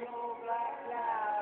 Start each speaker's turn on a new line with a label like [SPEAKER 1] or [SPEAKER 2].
[SPEAKER 1] your black lives.